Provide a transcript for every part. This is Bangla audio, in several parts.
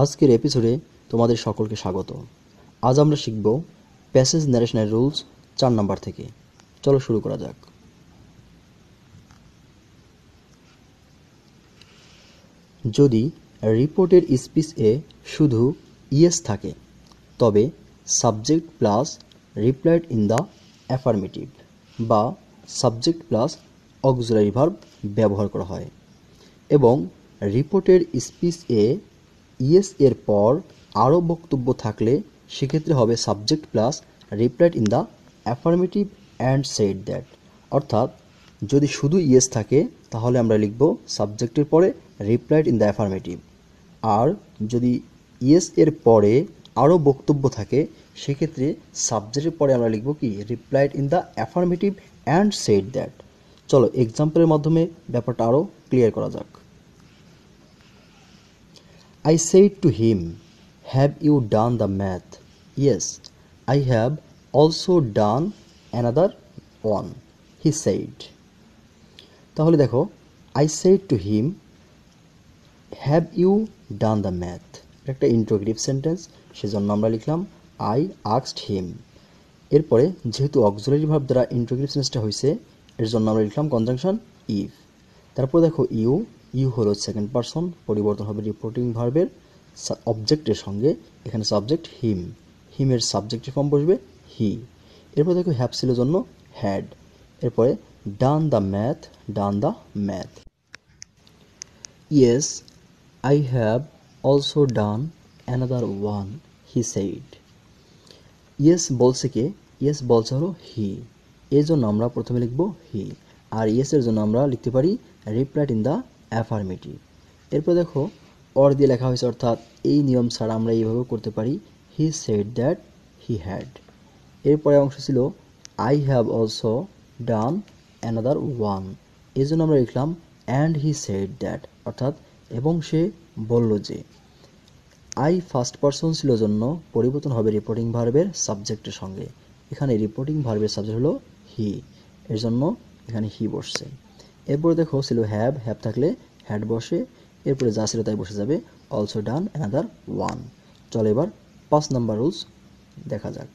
আজকের এপিসোডে তোমাদের সকলকে স্বাগত। আজ আমরা শিখব প্যাসেজ ন্যারেশনের রুলস চার নাম্বার থেকে। চলো শুরু করা যাক। যদি রিপোর্টের স্পিচ এ শুধু ইয়েস থাকে, তবে subject plus replied in the affirmative বা সাবজেক্ট প্লাস অক্সিলারি ভার্ব ব্যবহার করা হয় এবং রিপোর্টের স্পিচ এ ইয়েস এর পর আরও বক্তব্য থাকলে সেক্ষেত্রে হবে subject plus replied in the affirmative and said that অর্থাৎ যদি শুধু ইয়েস থাকে, তাহলে আমরা লিখব সাবজেক্টের পরে রিপ্লাইড ইন দ্য অ্যাফার্মেটিভ আর যদি ইয়েস এর পরে আরও বক্তব্য থাকে, সেক্ষেত্রে সাবজেক্টের পরে আমরা লিখব কি? Replied in the affirmative and said that চলো এক্সাম্পলের মাধ্যমে ব্যাপারটা আরও ক্লিয়ার করা যাক। I said to him, Have you done the math? Yes, I have also done another one, he said. তাহলে দেখো I to him, Have you done the math? এটা একটা ইন্ট্রোগেটিভ সেন্টেন্স সেজন্য আমরা লিখলাম আই আক্সড হিম এরপরে যেহেতু অক্সিলারি ভার্ব দ্বারা ইন্ট্রোগেটিভ সেন্টেন্সটা হয়েছে এর জন্য আমরা লিখলাম কনজাংশন ইফ তারপর দেখো ইউ ইউ হলো সেকেন্ড পারসন, পরিবর্তন হবে রিপোর্টিং ভার্বের অবজেক্টের সঙ্গে, এখানে সাবজেক্ট হিম হিমের সাবজেক্টের ফর্ম বসবে হি এরপর দেখো হ্যাভ ছিল জন্য হ্যাড এরপরে done the math done the math yes I have also done another one he said yes বলছে কে? ইয়েস বলছে হলো হি এর জন্য আমরা প্রথমে লিখব হি আর ইয়েসের জন্য আমরা লিখতে পারি রিপ্লাইড ইন দ্য অ্যাফার্মেটিভ এরপর দেখো অর দিয়ে লেখা হয়েছে, অর্থাৎ এই নিয়ম ছাড়া আমরা এইভাবেও করতে পারি। He said that he had এরপরে অংশ ছিল I have also done another one এই জন্য আমরা লিখলাম অ্যান্ড হি সেড দ্যাট অর্থাৎ, এবং সে বলল যে আই ফার্স্ট পারসন ছিল জন্য পরিবর্তন হবে রিপোর্টিং ভার্বের সাবজেক্টের সঙ্গে। এখানে রিপোর্টিং ভার্বের সাবজেক্ট হলো হি এর জন্য এখানে হি বসছে। এরপরে দেখো ছিল হ্যাভ হ্যাভ থাকলে হ্যাড বসে, এরপরে যা ছিল তাই বসে যাবে। অলসো ডান অ্যানাদার ওয়ান চলো এবার পাঁচ নাম্বার রুলস দেখা যাক।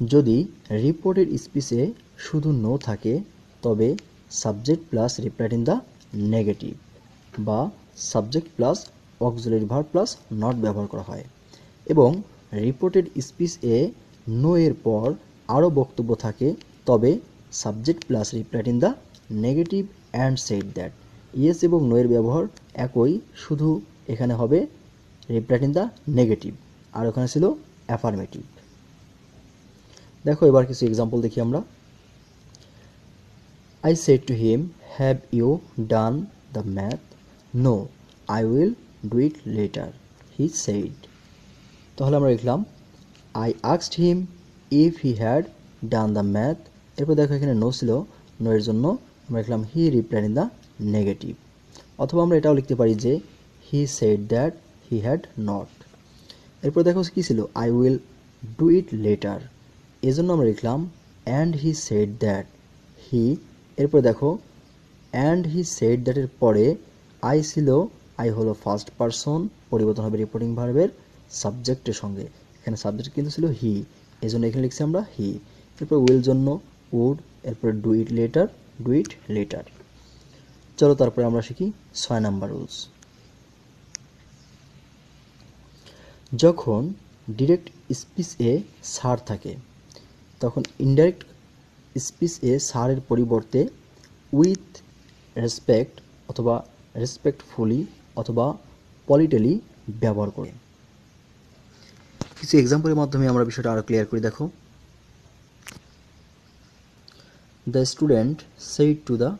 যদি রিপোর্টের স্পিচে শুধু নো থাকে, তবে subject plus replied in the negative বা subject plus auxiliary verb plus not ব্যবহার করা হয়। এবং রিপোর্টেড স্পিচ এ নো এর পর আরও বক্তব্য থাকে তবে subject plus replied in the negative and said that yes এবং নো এর ব্যবহার একই, শুধু এখানে হবে রিপ্লাইড ইন দ্য নেগেটিভ আর ওখানে ছিল অ্যাফার্মেটিভ দেখো এবার কিছু এক্সাম্পল দেখি আমরা। I said to him have you done the math no I will do it later he said তাহলে আমরা লিখলাম I আক্সড him if he had done the math এরপর দেখো এখানে নো ছিল নো এর জন্য আমরা লিখলাম he replied in the negative অথবা আমরা এটাও লিখতে পারি যে he said that he had not এরপর দেখো কী ছিল I will do it later এজন্য আমরা লিখলাম and he said that he এরপর দেখো অ্যান্ড হি সেড দ্যাটের পরে আই ছিল আই হলো ফার্স্ট পারসন পরিবর্তন হবে রিপোর্টিং ভার্বের সাবজেক্টের সঙ্গে। এখানে সাবজেক্ট কিন্তু ছিল হি এই জন্য এখানে লিখছি আমরা হি এরপর উইল জন্য উড এরপরে do it later do it later চলো তারপরে আমরা শিখি ছয় নাম্বার রুলস যখন ডিরেক্ট স্পিচ এ সার থাকে, তখন ইনডাইরেক্ট স্পিচ এ সারের পরিবর্তে উইথ রেসপেক্ট অথবা রেসপেক্টফুলি অথবা পলিটেলি ব্যবহার করে কিছু এক্সাম্পলের মাধ্যমে আমরা বিষয়টা আরও ক্লিয়ার করে দেখো। The student said to the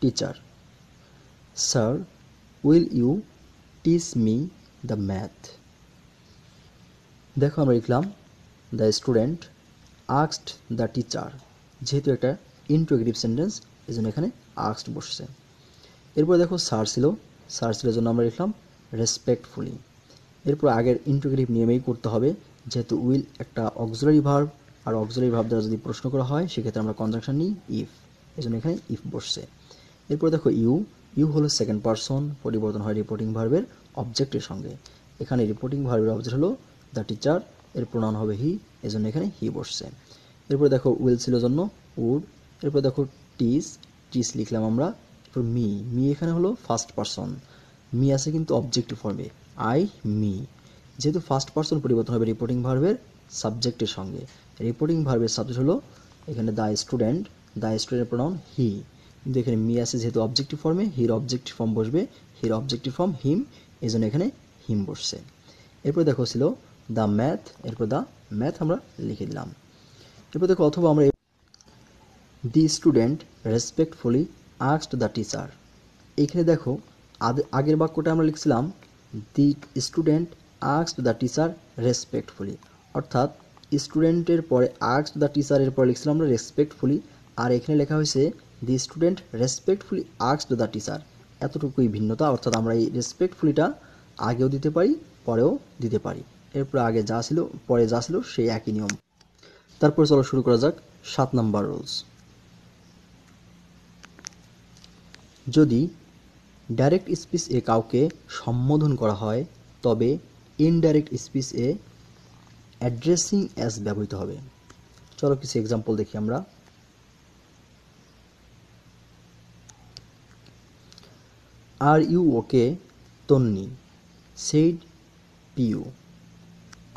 teacher sir will you teach me the math দেখো, আমরা লিখলাম দ্য স্টুডেন্ট আক্সড দ্য টিচার যেহেতু একটা ইন্ট্রোগেটিভ সেন্টেন্স এই জন্য এখানে আক্সড বসছে। এরপর দেখো স্যার ছিল স্যার ছিল জন্য আমরা লিখলাম রেসপেক্টফুলি এরপর আগের ইন্ট্রোগেটিভ নিয়মেই করতে হবে, যেহেতু উইল একটা অক্সিলারি ভার্ব আর অক্সিলারি ভার্ব দ্বারা যদি প্রশ্ন করা হয়, সেক্ষেত্রে আমরা কনজাংশন নিই ইফ এই জন্য এখানে ইফ বসছে। এরপর দেখো ইউ ইউ হলো সেকেন্ড পারসন পরিবর্তন হয় রিপোর্টিং ভার্বের অবজেক্টের সঙ্গে। এখানে রিপোর্টিং ভার্বের অবজেক্ট হলো দ্য টিচার এর প্রণাম হবে হি এজন্য এখানে হি বসছে। এরপর দেখো উইল ছিল জন্য উড এরপর দেখো টিস টিস লিখলাম আমরা, এরপর মি মি এখানে হলো ফার্স্ট পারসন মি আছে কিন্তু অবজেক্টিভ ফর্মে আই মি যেহেতু ফার্স্ট পার্সন পরিবর্তন হবে রিপোর্টিং ভার্বের সাবজেক্টের সঙ্গে। রিপোর্টিং ভার্বের সাবজেক্ট হলো এখানে the student the student pronoun he কিন্তু এখানে মি আছে যেহেতু অবজেক্টিভ ফর্মে হির অবজেক্টিভ ফর্ম বসবে হির অবজেক্টিভ ফর্ম হিম এই জন্য এখানে হিম বসছে। এরপর দেখো ছিল দ্য ম্যাথ এরপর দ্য ম্যাথ আমরা লিখে দিলাম। এরপর দেখো অথবা আমরা the student respectfully asked the teacher এইখানে দেখো আগের বাক্যটা আমরা লিখছিলাম the student asked the teacher respectfully অর্থাৎ স্টুডেন্টের পরে আস্কড দ্য টিচারের পরে লিখছিলাম আমরা রেসপেক্টফুলি আর এখানে লেখা হয়েছে the student respectfully asked the teacher এতটুকুই ভিন্নতা, অর্থাৎ আমরা এই রেসপেক্টফুলিটা আগেও দিতে পারি, পরেও দিতে পারি। এরপর আগে যা ছিল, পরে যা ছিল, সেই একই নিয়ম। তারপর চলো শুরু করা যাক সাত নাম্বার রুলস। যদি ডাইরেক্ট স্পিচ এ কাউকে সম্বোধন করা হয়, তবে ইনডাইরেক্ট স্পিচ এ অ্যাড্রেসিং অ্যাস ব্যবহৃত হবে। চলো কিছু এক্সাম্পল দেখি আমরা। Are you okay Tonni said Piu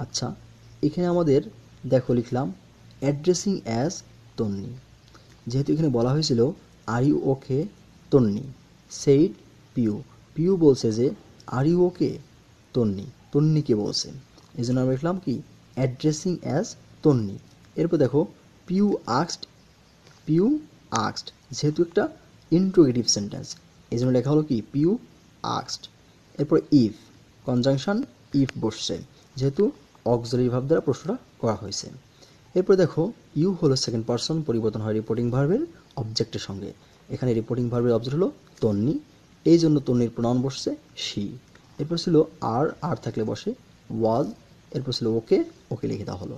আচ্ছা এখানে আমাদের দেখো লিখলাম অ্যাড্রেসিং অ্যাজ তন্নি যেহেতু এখানে বলা হয়েছিল are you okay Tonni said Piu Piu বলছে যে আর ইউ ওকে তন্নি তন্নিকে বলছে। এই জন্য আমরা লিখলাম কি? Addressing as Tonni. এরপর দেখো পিউ আক্সড পিউ আক্সড যেহেতু একটা ইন্ট্রোগেটিভ সেন্টেন্স এই জন্য লেখা হলো কি? পিউ আক্সড এরপর ইফ কনজাংশন ইফ বসছে, যেহেতু অক্সিলারি ভাব দ্বারা প্রশ্নটা করা হয়েছে। এরপর দেখো ইউ হলো সেকেন্ড পারসন পরিবর্তন হয় রিপোর্টিং ভার্বের অবজেক্টের সঙ্গে। এখানে রিপোর্টিং ভার্বের অবজেক্ট হলো তন্নি। এই জন্য তন্নির প্রণাম বসছে শি এরপর ছিল আর আর থাকলে বসে ওয়াজ এরপর ছিল ওকে ওকে লিখে দেওয়া হলো।